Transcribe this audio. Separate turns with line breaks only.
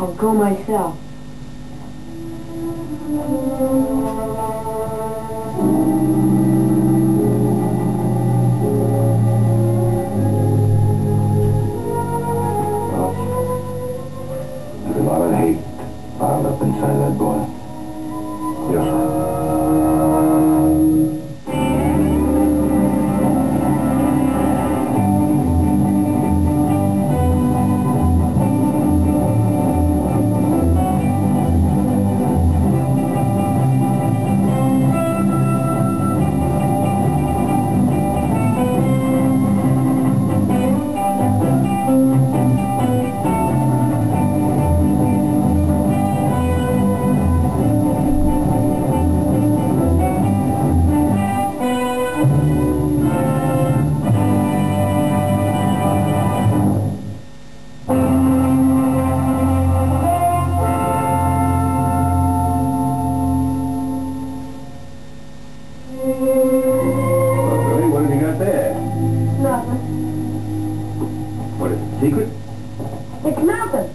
I'll go myself.
There's a lot of hate piled up inside that boy. Yes, sir. Secret?
It's nothing.